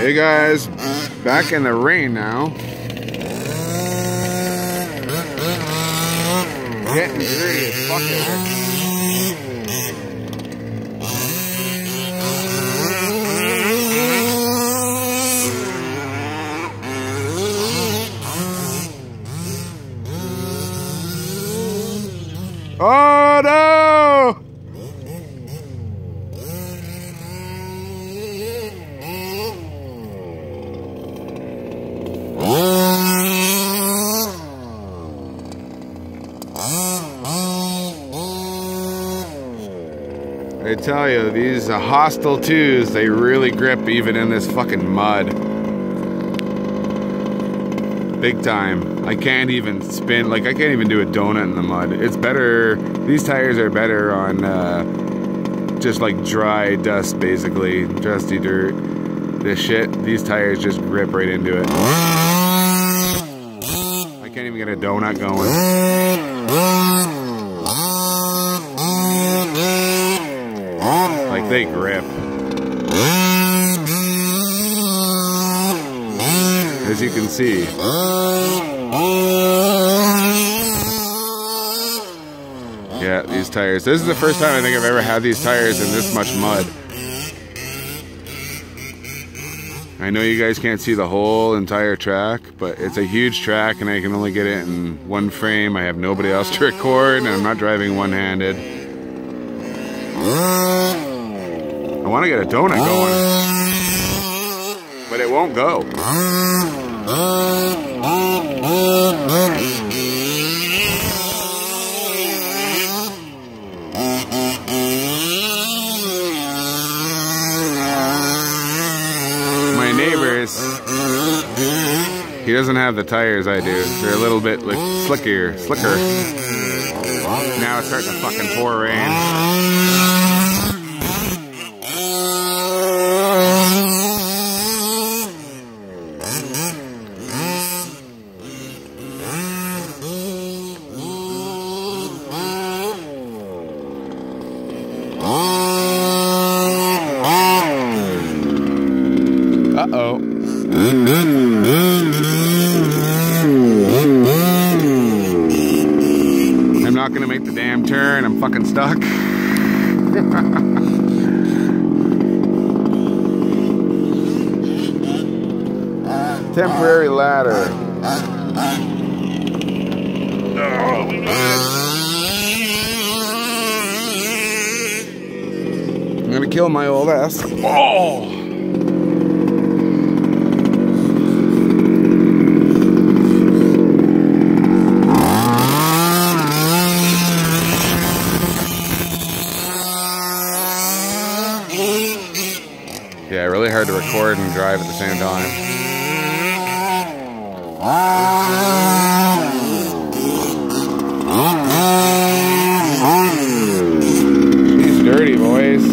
Hey guys, back in the rain now. Getting dirty as fuck Oh I tell you, these hostile twos, they really grip even in this fucking mud. Big time. I can't even spin, like I can't even do a donut in the mud. It's better, these tires are better on uh, just like dry dust basically, dusty dirt. This shit, these tires just grip right into it. I can't even get a donut going. They grip. As you can see. Yeah, these tires. This is the first time I think I've ever had these tires in this much mud. I know you guys can't see the whole entire track, but it's a huge track and I can only get it in one frame. I have nobody else to record and I'm not driving one-handed. I want to get a donut going, but it won't go. My neighbors, he doesn't have the tires I do. They're a little bit like slicker, slicker. Now it's starting to fucking pour rain. Make the damn turn. I'm fucking stuck. Temporary ladder. I'm gonna kill my old ass. Oh! Yeah, really hard to record and drive at the same time. He's dirty, boys.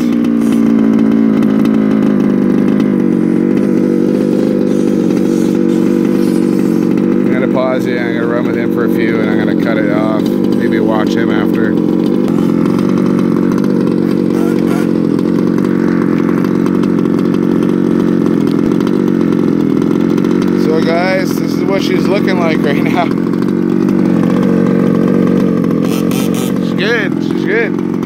I'm gonna pause it. I'm gonna run with him for a few, and I'm gonna cut it off. Maybe watch him after. So guys, this is what she's looking like right now. She's good,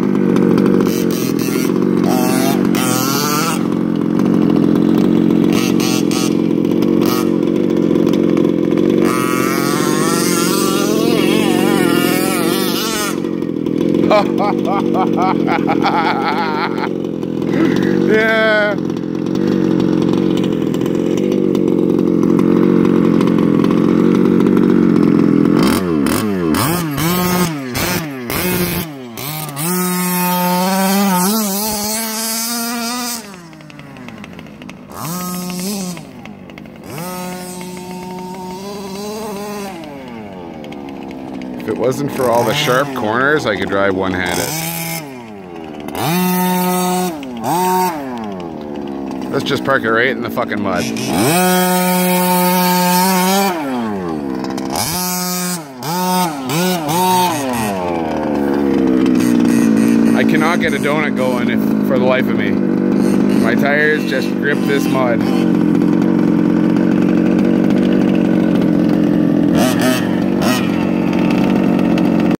yeah. If it wasn't for all the sharp corners, I could drive one-handed. Let's just park it right in the fucking mud. I cannot get a donut going if, for the life of me. My tires just grip this mud.